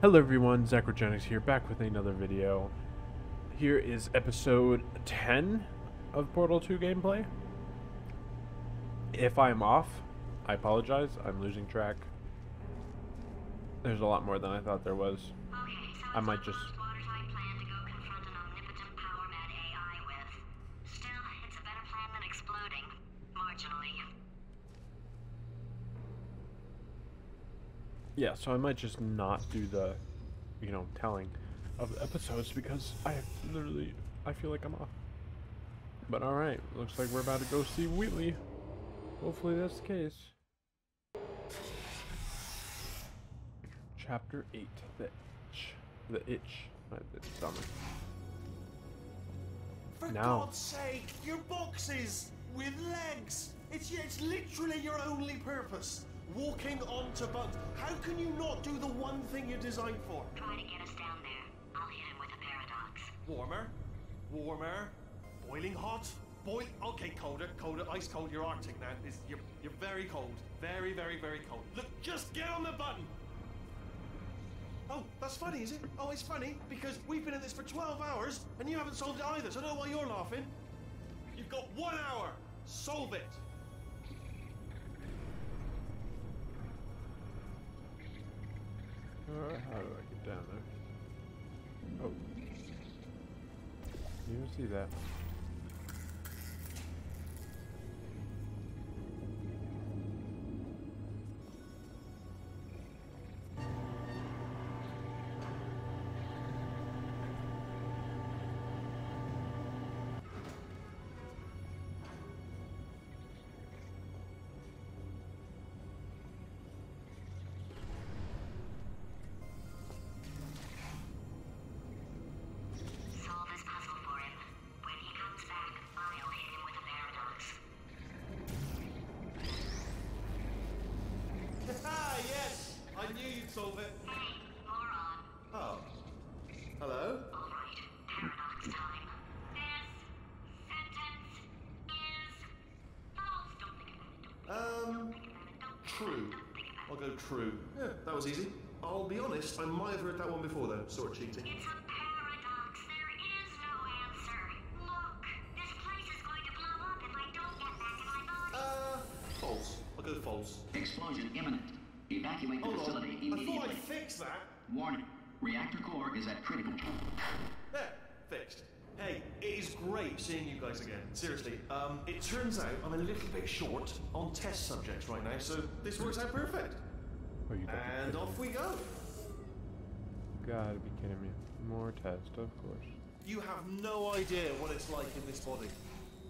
Hello everyone, Zakkrogenix here, back with another video. Here is episode 10 of Portal 2 gameplay. If I'm off, I apologize, I'm losing track. There's a lot more than I thought there was. I might just- most watertight plan to go confront an omnipotent power mad AI with. Still, it's a better plan than exploding. Marginally. Yeah, so I might just not do the, you know, telling of the episodes because I literally, I feel like I'm off. But alright, looks like we're about to go see Wheatley. Hopefully that's the case. Chapter 8, The Itch. The Itch. Dumber. For Now. God's sake, your boxes with legs. It's it's literally your only purpose. Walking onto bugs. How can you not do the one thing you're designed for? Try to get us down there. I'll hit him with a paradox. Warmer, warmer, boiling hot, Boy, Okay, colder, colder, ice cold. You're Arctic now. It's, you're you're very cold, very very very cold. Look, just get on the button. Oh, that's funny, is it? Oh, it's funny because we've been in this for 12 hours and you haven't solved it either. So I don't know why you're laughing. You've got one hour. Solve it. Alright, how do I get down there? Oh. You didn't see that. True. Yeah, that was easy. I'll be honest, I might have heard that one before though. Sort of cheating. It's a paradox. There is no answer. Look, this place is going to blow up if I don't get back in my body. Uh, false. I'll go false. Explosion imminent. Evacuate the Hold on. facility I thought immediately. I'd fix that. Warning. Reactor core is at critical. There, fixed. Hey, it is great seeing you guys again. Seriously, um, it turns out I'm a little bit short on test subjects right now, so this works out perfect. Oh, you gotta And off we go. Gotta be kidding me. More test, of course. You have no idea what it's like in this body.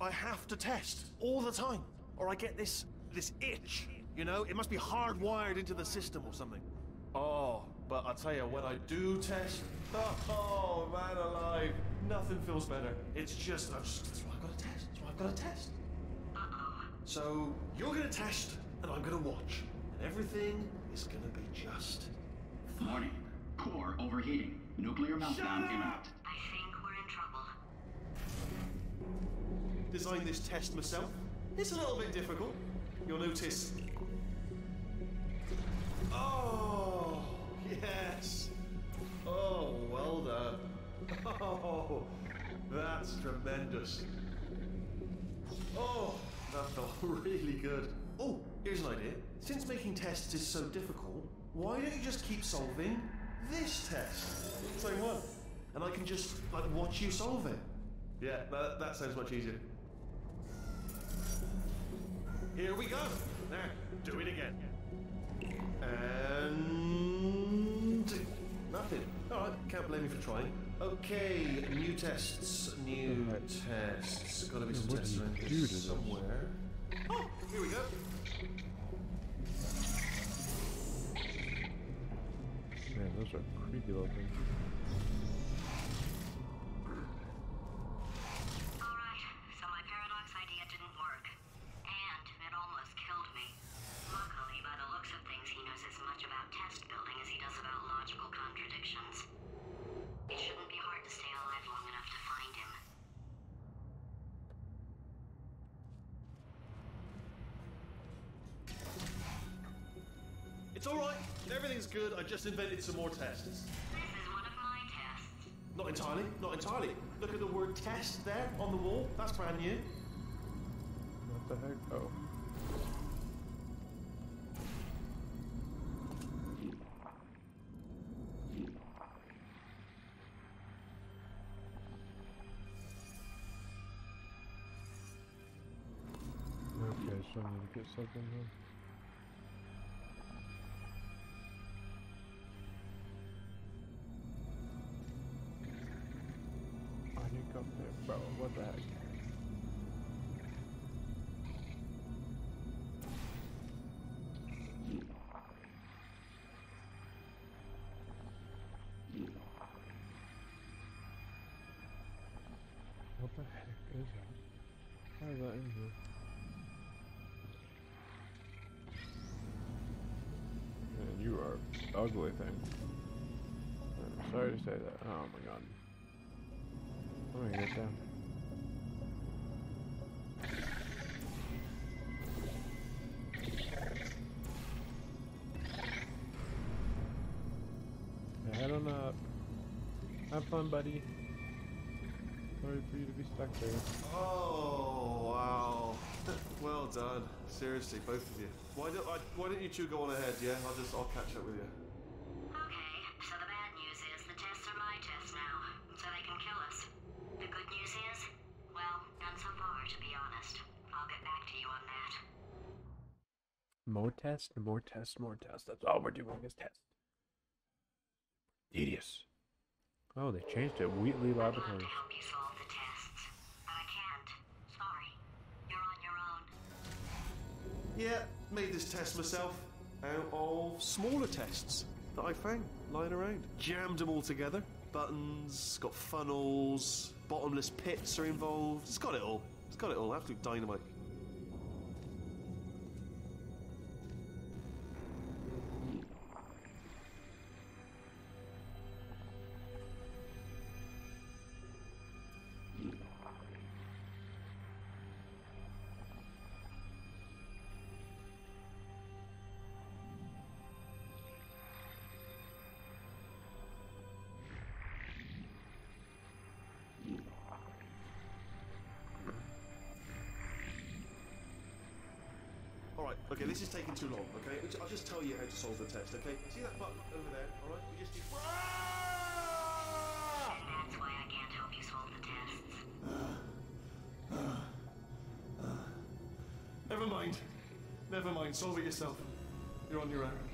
I have to test all the time, or I get this this itch. You know, it must be hardwired into the system or something. Oh, but I tell you, when I do test, oh man alive, nothing feels better. It's just, I'm just that's why I've got to test. That's why I've got to test. So you're gonna test, and I'm gonna watch, and everything is gonna be just. Warning. Core overheating. Nuclear meltdown imminent. I think we're in trouble. Designed this test myself. It's a little bit difficult. You'll notice. Oh, yes. Oh, well done. Oh, that's tremendous. Oh, that felt really good. Oh, here's an idea. Since making tests is so difficult, why don't you just keep solving this test? Same one. And I can just, like, watch you solve it. Yeah, that, that sounds much easier. Here we go. Now, do it again. And nothing. All right, can't blame you for trying. Okay, new tests. New tests. Got to be some What do tests you around do here somewhere. Oh, here we go. Man, those are creepy looking. Alright, so my paradox idea didn't work. And it almost killed me. Luckily, by the looks of things, he knows as much about test building as he does about logical contradictions. It shouldn't good. I just invented some more tests. This is one of my tests. Not entirely, not entirely. Look at the word test there on the wall. That's brand new. What the heck? Oh. Okay, so I need to get something then. Ugly thing. I'm sorry to say that. Oh my god. Let me get down. Yeah, head on up. Uh, have fun, buddy. Sorry for you to be stuck there. Oh wow! Well done. Seriously, both of you. Why don't I, Why don't you two go on ahead? Yeah, I'll just I'll catch up with you. Okay, so the bad news is the tests are my tests now, so they can kill us. The good news is, well, none so far, to be honest. I'll get back to you on that. More tests, more tests, more tests. That's all we're doing is tests. Tedious. Oh, they changed it. Wheatley I'd love Laboratories. Yeah, made this test myself out of smaller tests that I found lying around. Jammed them all together. Buttons, got funnels, bottomless pits are involved. It's got it all. It's got it all. Absolute dynamite. Okay, this is taking too long, okay? I'll just tell you how to solve the test, okay? See that button over there, alright? We just do. And that's why I can't help you solve the tests. Never mind. Never mind, solve it yourself. You're on your own.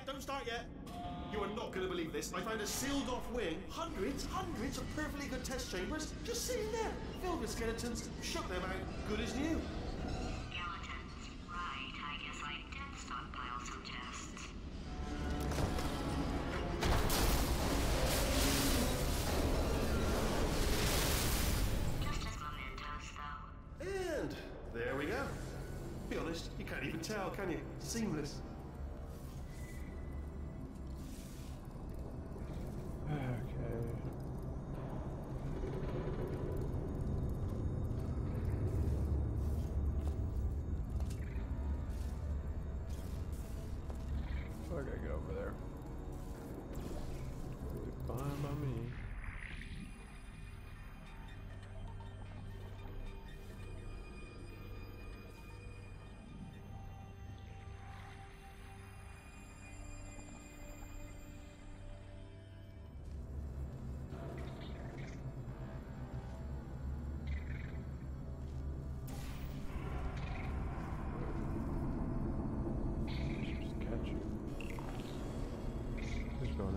Yet. Don't start yet. You are not going to believe this. I found a sealed off wing. Hundreds, hundreds of perfectly good test chambers just sitting there, filled with skeletons. Shook them out. Good as new.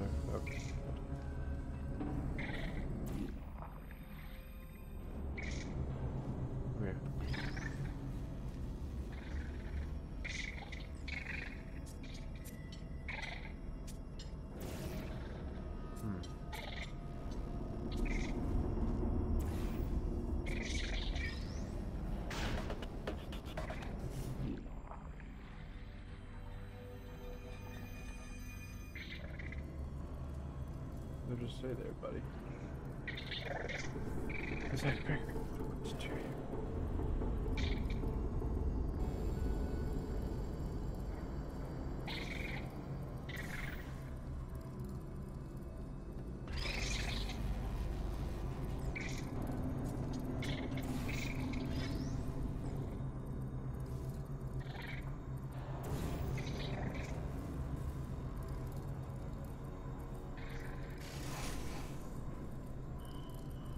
There. Okay. Stay there, buddy. It's like. It's.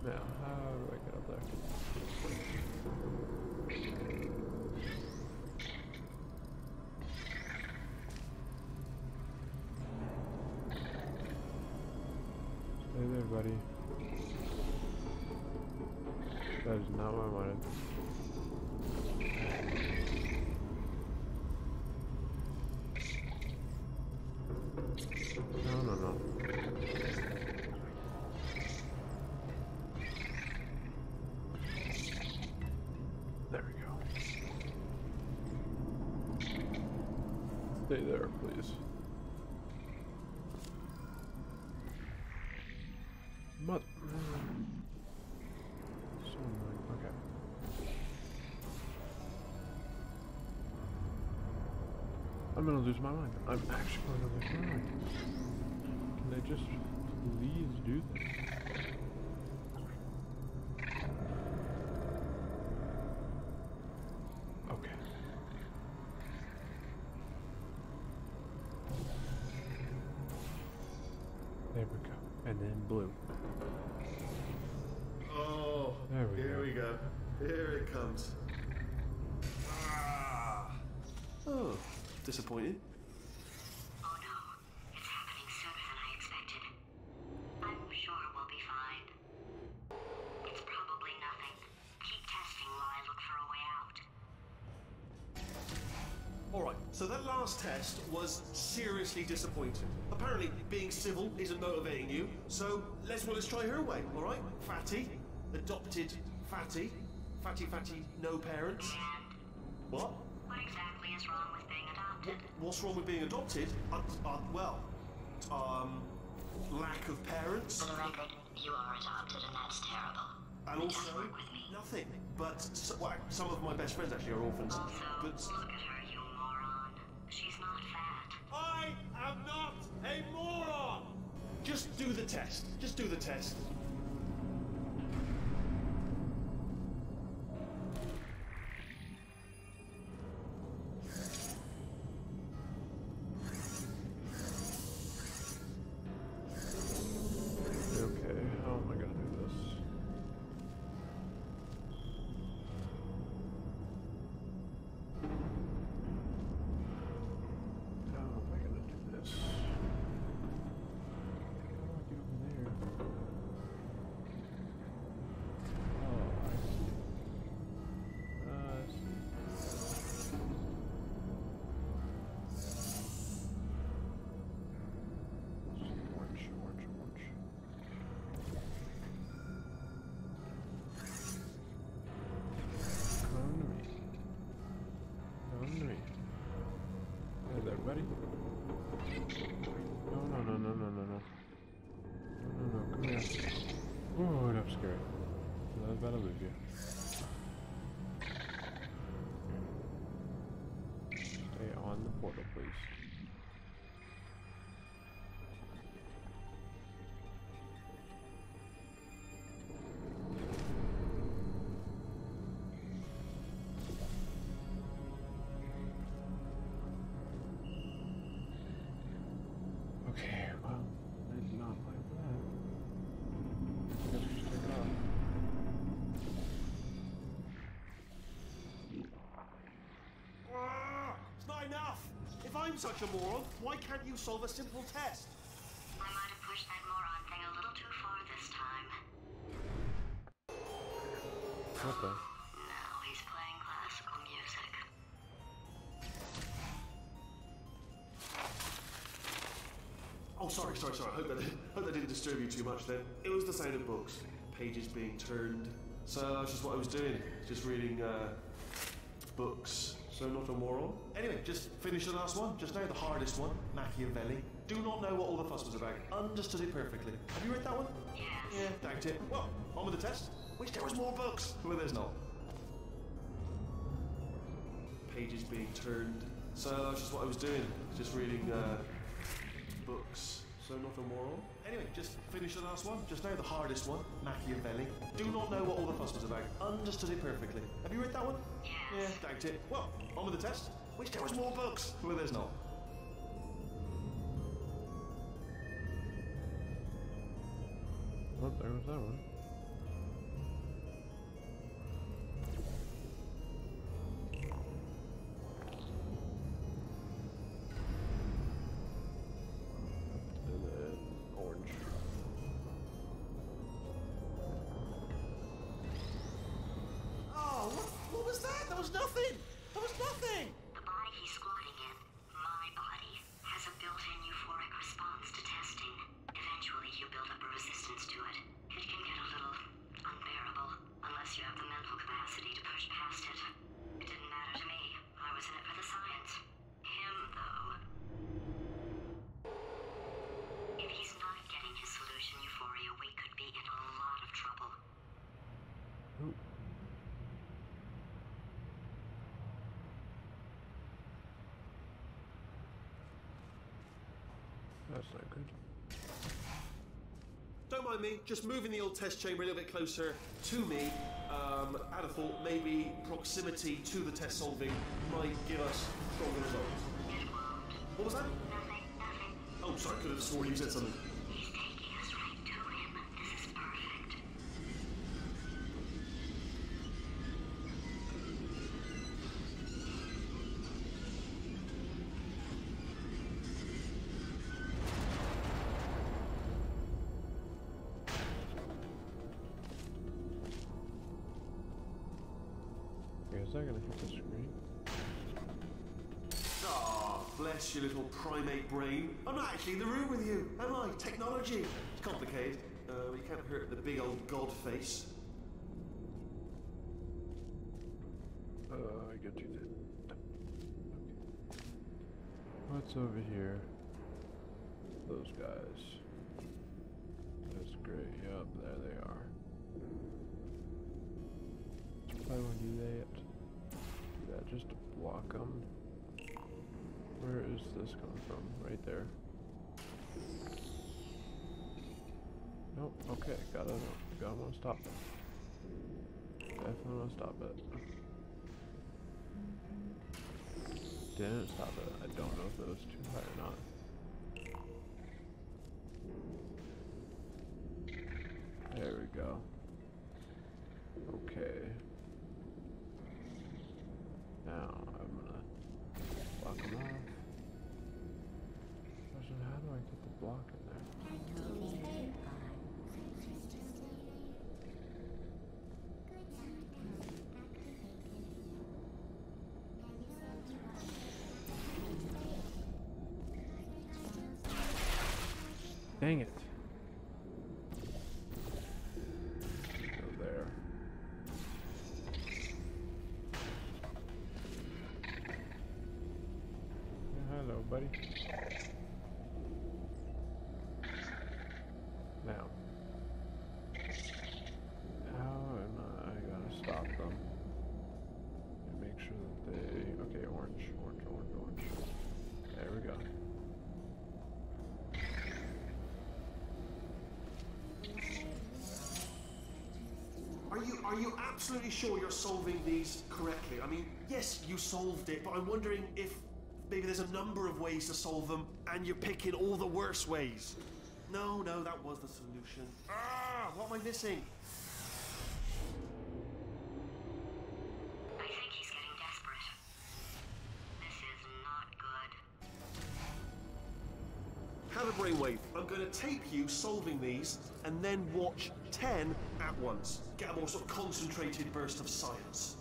Now, how do I get up there? Stay there, buddy. That is not what I wanted. No, no, no. There we go. Stay there, please. I'm gonna lose my mind. I'm actually gonna lose my mind. Can they just please do this? Okay. There we go. And then blue. Oh, There we here go. we go. Here it comes. Ah. Oh, disappointed. Oh no, it's happening sooner than I expected. I'm sure we'll be fine. It's probably nothing. Keep testing while I look for a way out. All right, so that last test was seriously disappointing. Apparently, being civil isn't motivating you, so let's well, let's try her way. All right, Fatty, adopted Fatty, Fatty Fatty, no parents. And What? What's wrong with being adopted? Uh, uh, well, um, lack of parents, For the record, you are adopted and that's terrible. and It also work with me. nothing. But s well, some of my best friends actually are orphans. Also, But look at her, you moron. She's not fat. I am not a moron. Just do the test. Just do the test. Was I'm such a moron, why can't you solve a simple test? I might have pushed that moron thing a little too far this time. What the? Now he's playing classical music. Oh, sorry, sorry, sorry. I hope that, hope that didn't disturb you too much then. It was the sound of books, pages being turned. So that's just what I was doing, just reading uh, books. So not a moron. Anyway, just finish the last one. Just now the hardest one, Machiavelli. Do not know what all the fuss was about. Understood it perfectly. Have you read that one? Yeah. Yeah, doubt it. Well, on with the test. Wish there was more books. Well, there's not. Pages being turned. So that's just what I was doing, just reading uh, books. So not a moral. Anyway, just finish the last one. Just now the hardest one, Machiavelli. Do not know what all the fuss was about. Understood it perfectly. Have you read that one? Yes. Yeah, doubt it. Well, on with the test. Wish there was more books. Well, there's not. Oh, there was that one. Nothing. That was nothing. The body he's squatting in, my body, has a built-in euphoric response to testing. Eventually, you build up a resistance to it. It can get a little unbearable unless you have the mental capacity to push past it. It didn't matter to me. I was in it for the science. Him, though. If he's not getting his solution euphoria, we could be in a lot of trouble. Ooh. That's not good. Don't mind me, just moving the old test chamber a little bit closer to me. Um, I had a thought maybe proximity to the test solving might give us stronger results. What was that? Nothing, nothing. Oh, sorry, could have sworn you said something. Primate brain. I'm not actually in the room with you, am I? Technology. It's complicated. Uh, you can't hurt the big old god face. Uh, I get you. Okay. What's over here? Those guys. That's great. Yep, there they are. Why would do that? Do that just to block them. Where is this coming from? Right there. Nope. Okay, gotta gotta wanna stop it. Definitely wanna stop it. Didn't stop it. I don't know if it was too high or not. Dang it. Go there. Yeah, hello, buddy. Now. How am I gonna stop them? And make sure that they... Okay, orange, orange, orange, orange. There we go. Are you absolutely sure you're solving these correctly? I mean, yes, you solved it, but I'm wondering if maybe there's a number of ways to solve them, and you're picking all the worst ways. No, no, that was the solution. Ah, what am I missing? I'm going to tape you solving these and then watch 10 at once. Get a more sort of concentrated burst of science.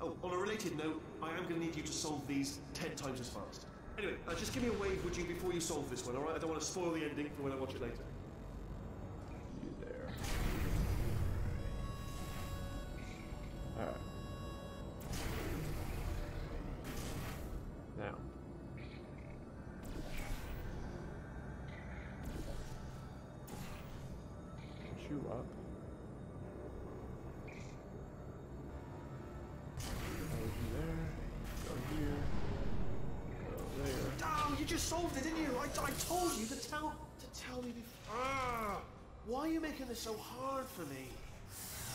Oh, on a related note, I am going to need you to solve these 10 times as fast. Anyway, uh, just give me a wave, would you, before you solve this one, alright? I don't want to spoil the ending for when I watch it later. Hard for me?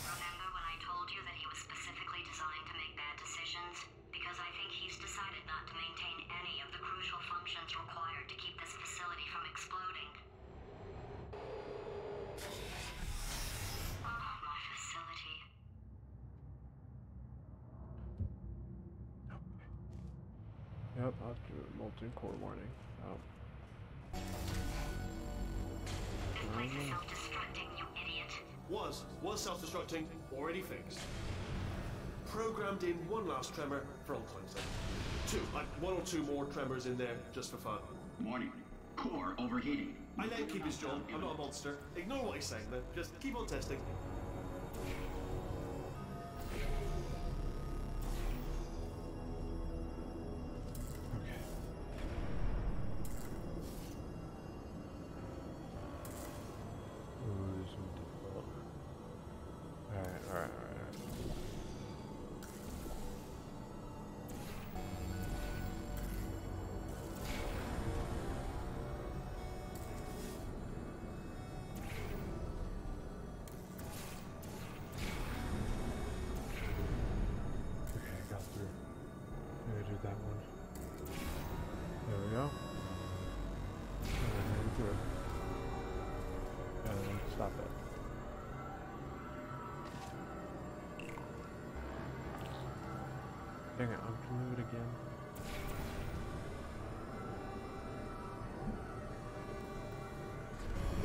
Remember when I told you that he was specifically designed to make bad decisions? Because I think he's decided not to maintain any of the crucial functions required to keep this facility from exploding. Oh, my facility. Yep, I'll do a molten core warning. Oh. This place is mm-hmm. self-destructing, you idiot. Was was self-destructing, already fixed. Programmed in one last tremor for all sake. Two, like one or two more tremors in there just for fun. Warning. Core overheating. I let him keep his job. I'm not a monster. Ignore what he's saying, then. Just keep on testing. Dang it, I'm it again.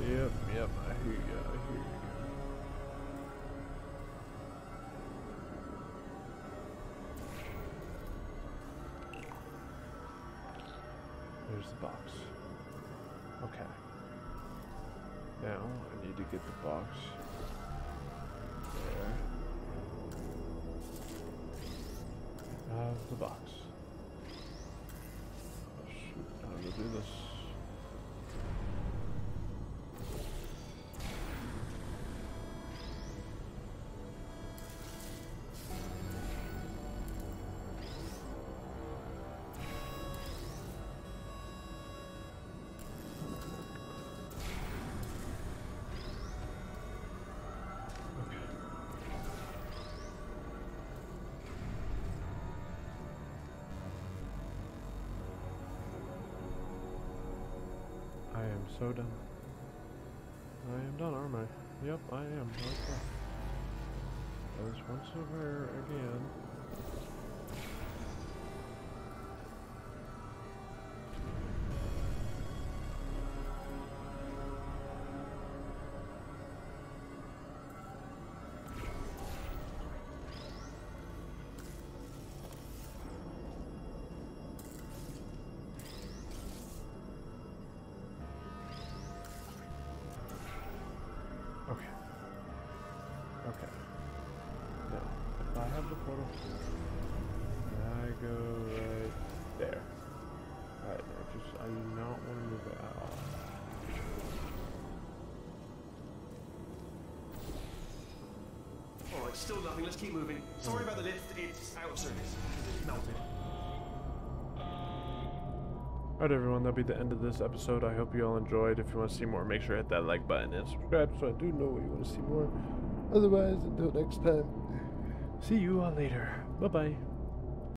Yep, yep, I hear you, I hear you. There's the box. Okay. Now I need to get the box the box. Oh shoot, how to do this? So done. I am done, aren't I? Yep, I am. Okay. There's once over again. I have the portal, I go right there. Right there. Just, I do not want to move it at all. Alright, still nothing. Let's keep moving. Sorry about the lift. It's out of service. It's melted. Alright everyone, that'll be the end of this episode. I hope you all enjoyed. If you want to see more, make sure to hit that like button and subscribe so I do know what you want to see more. Otherwise, until next time, see you all later. Bye bye.